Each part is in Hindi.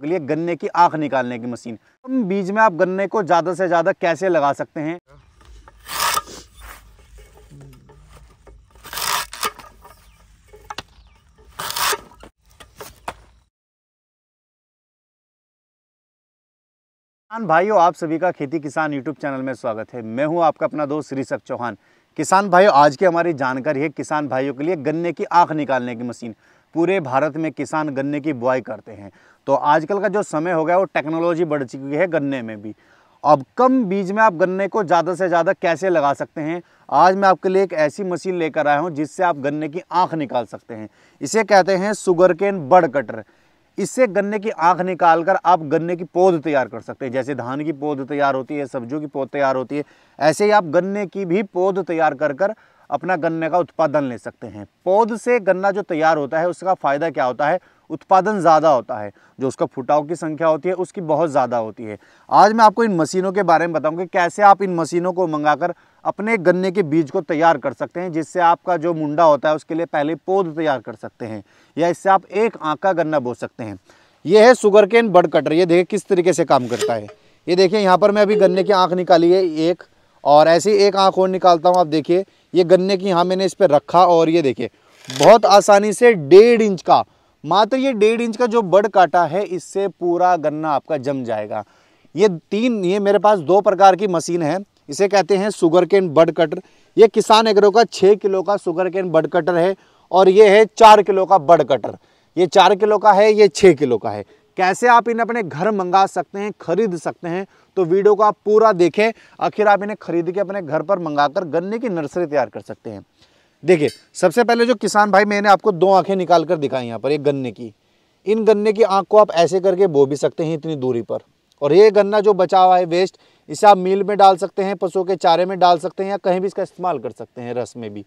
लिए गन्ने की आँख निकालने की मशीन। कम बीज में आप गन्ने को ज़्यादा से ज़्यादा कैसे लगा सकते हैं? किसान भाइयों, आप सभी का खेती किसान यूट्यूब चैनल में स्वागत है। मैं हूँ आपका अपना दोस्त ऋषभ चौहान। किसान भाइयों, आज की हमारी जानकारी है किसान भाइयों के लिए गन्ने की आँख निकालने की मशीन। पूरे भारत में किसान गन्ने की बुआई करते हैं। तो आजकल का जो समय हो गया, वो टेक्नोलॉजी बढ़ चुकी है गन्ने में भी। अब कम बीज में आप गन्ने को ज़्यादा से ज़्यादा कैसे लगा सकते हैं? आज मैं आपके लिए एक ऐसी मशीन लेकर आया हूँ, जिससे आप गन्ने की आँख निकाल सकते हैं। इसे कहते हैं सुगर केन बड़ कटर। इससे गन्ने की आँख निकाल कर आप गन्ने की पौध तैयार कर सकते हैं। जैसे धान की पौध तैयार होती है, सब्जियों की पौध तैयार होती है, ऐसे ही आप गन्ने की भी पौध तैयार कर कर अपना गन्ने का उत्पादन ले सकते हैं। पौध से गन्ना जो तैयार होता है, उसका फ़ायदा क्या होता है? उत्पादन ज़्यादा होता है, जो उसका फुटाव की संख्या होती है, उसकी बहुत ज़्यादा होती है। आज मैं आपको इन मशीनों के बारे में बताऊँगा कैसे आप इन मशीनों को मंगाकर अपने गन्ने के बीज को तैयार कर सकते हैं, जिससे आपका जो मुंडा होता है, उसके लिए पहले पौध तैयार कर सकते हैं, या इससे आप एक आँख का गन्ना बो सकते हैं। ये है शुगर केन बड कटर। ये देखिए किस तरीके से काम करता है। ये देखिए, यहाँ पर मैं अभी गन्ने की आँख निकाली है, एक, और ऐसी एक आँख और निकालता हूँ, आप देखिए, ये गन्ने की यहाँ मैंने इस पर रखा, और ये देखिए, बहुत आसानी से डेढ़ इंच का मात्र ये डेढ़ इंच का जो बड़ काटा है, इससे पूरा गन्ना आपका जम जाएगा। ये तीन, ये मेरे पास दो प्रकार की मशीन है। इसे कहते हैं शुगर केन बड कटर। ये किसान एग्रो का छः किलो का शुगर केन बड कटर है और ये है चार किलो का बड कटर। ये चार किलो का है, ये छः किलो का है। कैसे आप इन्हें अपने घर मंगा सकते हैं, खरीद सकते हैं तो वीडियो को आप पूरा देखें। आखिर आप इन्हें खरीद के अपने घर पर मंगाकर गन्ने की नर्सरी तैयार कर सकते हैं। देखिए, सबसे पहले जो किसान भाई, मैंने आपको दो आँखें निकाल कर दिखाई यहाँ पर, एक गन्ने की। इन गन्ने की आँख को आप ऐसे करके बो भी सकते हैं इतनी दूरी पर। और ये गन्ना जो बचा हुआ है वेस्ट इसे आप मील में डाल सकते हैं, पशुओं के चारे में डाल सकते हैं या कहीं भी इसका इस्तेमाल कर सकते हैं रस में भी।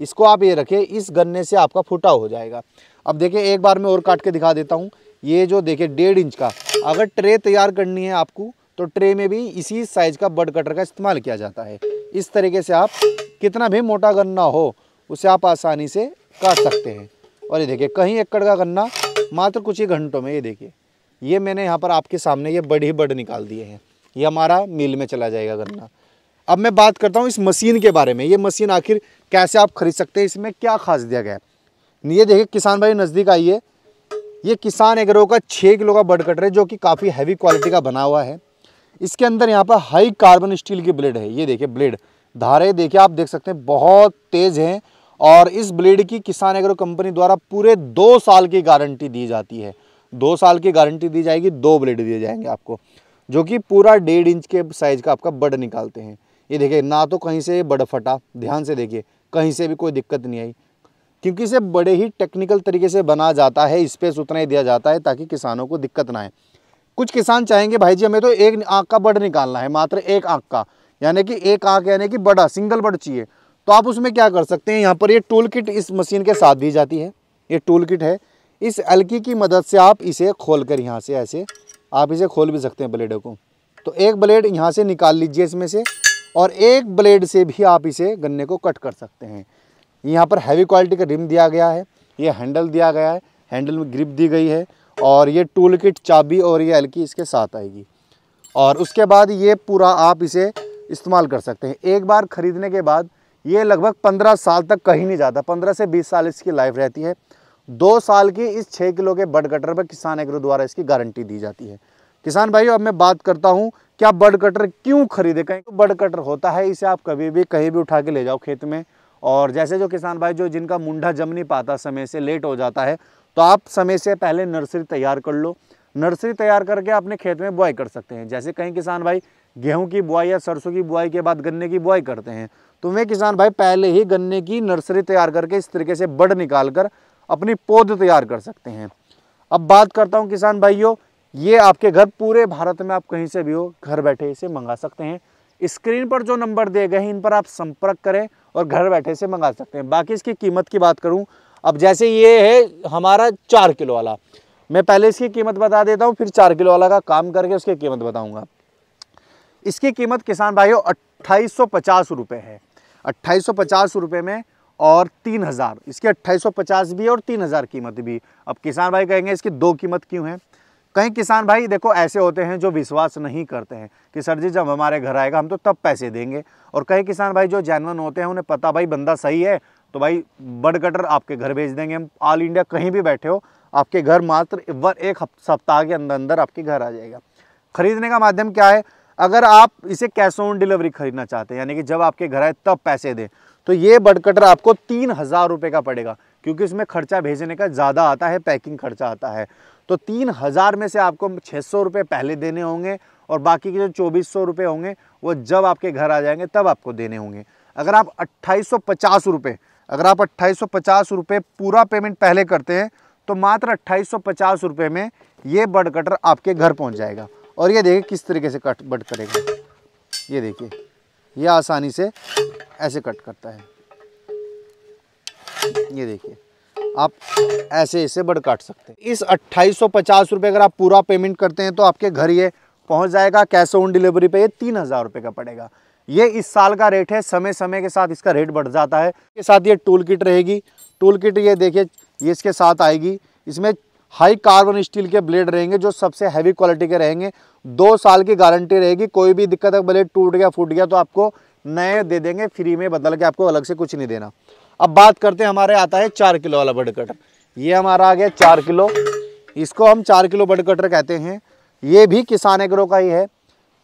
इसको आप ये रखें इस गन्ने से आपका फुटा हो जाएगा। अब देखिए, एक बार मैं और काट के दिखा देता हूँ। ये जो देखिए, डेढ़ इंच का, अगर ट्रे तैयार करनी है आपको तो ट्रे में भी इसी साइज़ का बड कटर का इस्तेमाल किया जाता है। इस तरीके से आप कितना भी मोटा गन्ना हो उसे आप आसानी से काट सकते हैं। और ये देखिए, कहीं एकड़ का गन्ना, मात्र कुछ ही घंटों में, ये देखिए। ये मैंने यहाँ पर आपके सामने ये बड़ी बड निकाल दिए हैं। ये हमारा मिल में चला जाएगा गन्ना। अब मैं बात करता हूँ इस मशीन के बारे में। ये मशीन आखिर कैसे आप खरीद सकते हैं, इसमें क्या खास दिया गया है? ये देखिए, किसान भाई नज़दीक आइए। ये किसान एग्रो का छः किलो का बड कटर है, जो कि काफ़ी हैवी क्वालिटी का बना हुआ है। इसके अंदर यहाँ पर हाई कार्बन स्टील की ब्लेड है। ये देखिए ब्लेड धारे देखिए, आप देख सकते हैं, बहुत तेज़ हैं। और इस ब्लेड की किसान एग्रो कंपनी द्वारा पूरे दो साल की गारंटी दी जाती है। दो साल की गारंटी दी जाएगी, दो ब्लेड दिए जाएँगे आपको, जो कि पूरा डेढ़ इंच के साइज़ का आपका बड निकालते हैं। ये देखिए, ना तो कहीं से बड फटा, ध्यान से देखिए, कहीं से भी कोई दिक्कत नहीं आई। क्योंकि इसे बड़े ही टेक्निकल तरीके से बना जाता है स्पेस उतना ही दिया जाता है ताकि किसानों को दिक्कत ना आए। कुछ किसान चाहेंगे, भाई जी, हमें तो एक आँख का बड निकालना है, मात्र एक आँख का, यानी कि एक आँख, यानी कि बड़ा, सिंगल बड चाहिए। तो आप उसमें क्या कर सकते हैं? यहाँ पर ये टूल किट इस मशीन के साथ दी जाती है। ये टूल किट है। इस अलकी की मदद से आप इसे खोल कर यहाँ से ऐसे, आप इसे खोल भी सकते हैं ब्लेडों को। तो एक ब्लेड यहाँ से निकाल लीजिए इसमें से और एक ब्लेड से भी आप इसे गन्ने को कट कर सकते हैं। यहाँ पर हैवी क्वालिटी का रिम दिया गया है। ये हैंडल दिया गया है। हैंडल में ग्रिप दी गई है और ये टूल किट चाबी और ये अलकी इसके साथ आएगी। और उसके बाद ये पूरा आप इसे इस्तेमाल कर सकते हैं। एक बार ख़रीदने के बाद ये लगभग पंद्रह साल तक कहीं नहीं जाता। पंद्रह से बीस साल इसकी लाइफ रहती है। दो साल की इस छः किलो के बड कटर पर किसान एग्रो द्वारा इसकी गारंटी दी जाती है। किसान भाइयों, अब मैं बात करता हूँ कि आप बड कटर क्यों खरीदे? कहीं तो बड कटर होता है, इसे आप कभी भी, कहीं भी उठा के ले जाओ खेत में। और जैसे जो किसान भाई, जो जिनका मुंडा जम नहीं पाता, समय से लेट हो जाता है तो आप समय से पहले नर्सरी तैयार कर लो। नर्सरी तैयार करके अपने खेत में बुआई कर सकते हैं। जैसे कहीं किसान भाई गेहूँ की बुआई या सरसों की बुआई के बाद गन्ने की बुआई करते हैं। तो वे किसान भाई पहले ही गन्ने की नर्सरी तैयार करके इस तरीके से बड़ निकाल कर अपनी पौध तैयार कर सकते हैं। अब बात करता हूँ किसान भाइयों, ये आपके घर पूरे भारत में आप कहीं से भी हो, घर बैठे इसे मंगा सकते हैं। स्क्रीन पर जो नंबर दिए गए हैं, इन पर आप संपर्क करें और घर बैठे से मंगा सकते हैं। बाकी इसकी कीमत की बात करूँ, अब जैसे ये है हमारा चार किलो वाला। मैं पहले इसकी कीमत बता देता हूँ, फिर चार किलो वाला का काम करके उसकी कीमत बताऊँगा। इसकी कीमत, किसान भाइयों, अट्ठाईस सौ है। अट्ठाईस सौ में और तीन हज़ार। इसकी अट्ठाईस पचास भी और तीन हज़ार कीमत भी। अब किसान भाई कहेंगे, इसकी दो कीमत क्यों है? कई किसान भाई, देखो, ऐसे होते हैं जो विश्वास नहीं करते हैं कि, सर जी, जब हमारे घर आएगा, हम तो तब पैसे देंगे। और कई किसान भाई जो जैनवन होते हैं, उन्हें पता, भाई, बंदा सही है तो भाई, बड कटर आपके घर भेज देंगे, हम ऑल इंडिया कहीं भी बैठे हो, आपके घर मात्र एक सप्ताह के अंदर अंदर आपके घर आ जाएगा। खरीदने का माध्यम क्या है? अगर आप इसे कैश ऑन डिलीवरी खरीदना चाहते हैं, यानी कि जब आपके घर आए तब पैसे दें तो ये बड कटर आपको तीन हज़ार रुपये का पड़ेगा, क्योंकि इसमें खर्चा भेजने का ज़्यादा आता है, पैकिंग खर्चा आता है। तो तीन हज़ार में से आपको छः सौ रुपये पहले देने होंगे और बाकी के जो चौबीस सौ रुपये होंगे, वो जब आपके घर आ जाएँगे, तब आपको देने होंगे। अगर आप अट्ठाईस सौ पचास रुपये अगर आप अट्ठाईस सौ पचास रुपये पूरा पेमेंट पहले करते हैं तो मात्र अट्ठाईस सौ पचास रुपये में ये बड कटर आपके घर पहुँच जाएगा। और ये देखिए किस तरीके से कट बट करेगा। ये देखिए, ये आसानी से ऐसे कट करता है। ये देखिए, आप ऐसे ऐसे बड़ काट सकते हैं। इस अट्ठाईस सौ अगर आप पूरा पेमेंट करते हैं तो आपके घर ये पहुँच जाएगा, कैश ऑन डिलीवरी पे ये तीन हज़ार रुपये का पड़ेगा। ये इस साल का रेट है समय समय के साथ इसका रेट बढ़ जाता है। इसके साथ ये टूल किट रहेगी। टूल किट ये देखिए, ये इसके साथ आएगी। इसमें हाई कार्बन स्टील के ब्लेड रहेंगे जो सबसे हैवी क्वालिटी के रहेंगे। दो साल की गारंटी रहेगी, कोई भी दिक्कत ब्लेड टूट गया, फूट गया तो आपको नए दे देंगे फ्री में बदल के आपको अलग से कुछ नहीं देना। अब बात करते हैं, हमारे आता है चार किलो वाला बड कटर। ये हमारा आ गया चार किलो। इसको हम चार किलो बड कटर कहते हैं। ये भी किसान एग्रो का ही है।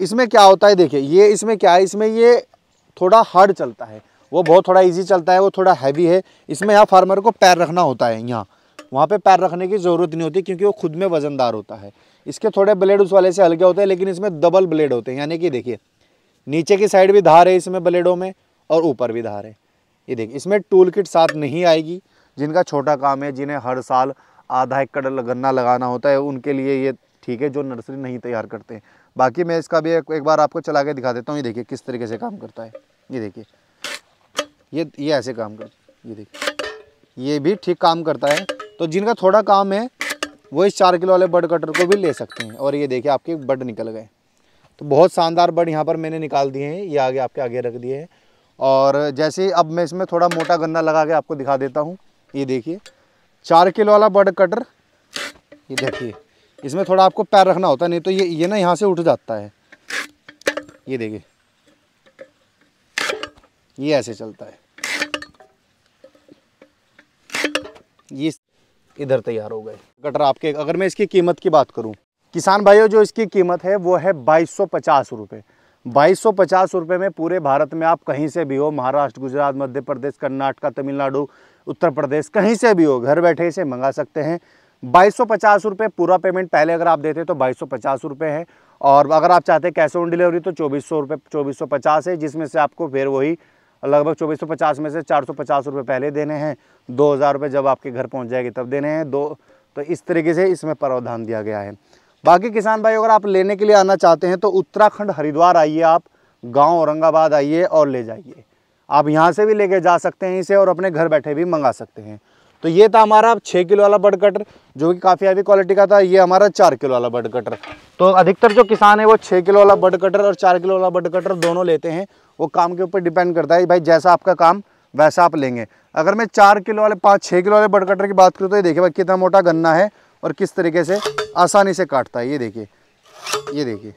इसमें क्या होता है, देखिए, ये इसमें क्या है, इसमें ये थोड़ा हार्ड चलता है। वो बहुत थोड़ा इजी चलता है, वो थोड़ा हैवी है। इसमें यहाँ फार्मर को पैर रखना होता है, यहाँ। वहाँ पे पैर रखने की ज़रूरत नहीं होती क्योंकि वो खुद में वज़नदार होता है। इसके थोड़े ब्लेड उस वाले से हल्के होते हैं लेकिन इसमें डबल ब्लेड होते हैं। यानी कि देखिए नीचे की साइड भी धार है इसमें ब्लेडों में और ऊपर भी धार है। ये देखिए इसमें टूल किट साथ नहीं आएगी। जिनका छोटा काम है जिन्हें हर साल आधा एकड़ गन्ना लगाना होता है उनके लिए ये ठीक है जो नर्सरी नहीं तैयार करते हैं। बाकी मैं इसका भी एक, एक बार आपको चला के दिखा देता हूँ ये देखिए किस तरीके से काम करता है। ये देखिए ये ये ऐसे काम कर ये देखिए ये भी ठीक काम करता है। तो जिनका थोड़ा काम है, वो इस चार किलो वाले बर्ड कटर को भी ले सकते हैं। और ये देखिए, आपके बर्ड निकल गए। तो बहुत शानदार बर्ड यहाँ पर मैंने निकाल दिए हैं, ये आगे आपके आगे रख दिए हैं। और जैसे अब मैं इसमें थोड़ा मोटा गन्ना लगा के आपको दिखा देता हूँ। ये देखिए, चार किलो वाला बर्ड कटर, ये देखिए, इसमें थोड़ा आपको पैर रखना होता है, नहीं तो ये ये ना यहाँ से उठ जाता है। ये देखिए, ये ऐसे चलता है। ये इधर तैयार हो गए। कटर, आपके, अगर मैं इसकी कीमत की बात करूँ, किसान भाइयों, जो इसकी कीमत है, वो है बाईस सौ पचास में पूरे भारत में आप कहीं से भी हो, महाराष्ट्र, गुजरात, मध्य प्रदेश, कर्नाटक, तमिलनाडु, उत्तर प्रदेश, कहीं से भी हो, घर बैठे इसे मंगा सकते हैं। बाईस सौ पूरा पेमेंट पहले अगर आप देते तो बाईस सौ पचास रुपये है। और अगर आप चाहते कैश ऑन डिलीवरी तो चौबीस सौ रुपये चौबीस सौ पचास है, जिसमें से आपको फिर वही लगभग चौबीस सौ पचास में से चार सौ पचास रुपये पहले देने हैं। दो हज़ार रुपये जब आपके घर पहुँच जाएगी, तब देने हैं। दो तो इस तरीके से इसमें प्रावधान दिया गया है। बाकी किसान भाई, अगर आप लेने के लिए आना चाहते हैं तो उत्तराखंड हरिद्वार आइए आप, गाँव औरंगाबाद आइए और ले जाइए। आप यहाँ से भी लेके जा सकते हैं इसे और अपने घर बैठे भी मंगा सकते हैं। तो ये था हमारा छः किलो वाला बर्ड कटर, जो कि काफ़ी हैवी क्वालिटी का था, ये हमारा चार किलो वाला बर्ड कटर। तो अधिकतर जो किसान है वो छः किलो वाला बर्ड कटर और चार किलो वाला बर्ड कटर दोनों लेते हैं, वो काम के ऊपर डिपेंड करता है भाई जैसा आपका काम, वैसा आप लेंगे। अगर मैं चार किलो वाले, पाँच छः किलो वाले बर्ड कटर की बात करूँ तो ये देखिए भाई कितना मोटा गन्ना है और किस तरीके से आसानी से काटता है, ये देखिए ये देखिए।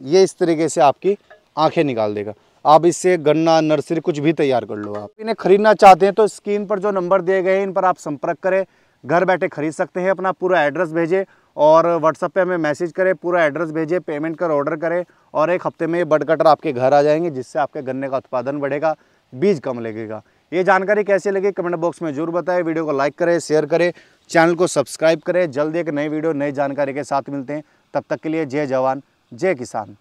ये इस तरीके से आपकी आँखें निकाल देगा। आप इससे गन्ना, नर्सरी कुछ भी तैयार कर लो आप। इन्हें खरीदना चाहते हैं तो स्क्रीन पर जो नंबर दिए गए हैं, इन पर आप संपर्क करें, घर बैठे खरीद सकते हैं, अपना पूरा एड्रेस भेजें और व्हाट्सएप पे हमें मैसेज करें, पूरा एड्रेस भेजें, पेमेंट कर ऑर्डर करें और एक हफ़्ते में ये बड कटर आपके घर आ जाएँगे, जिससे आपके गन्ने का उत्पादन बढ़ेगा, बीज कम लगेगा। ये जानकारी कैसे लगी कमेंट बॉक्स में ज़रूर बताएँ, वीडियो को लाइक करें, शेयर करें, चैनल को सब्सक्राइब करें। जल्द एक नई वीडियो, नई जानकारी के साथ मिलते हैं। तब तक के लिए जय जवान, जय किसान।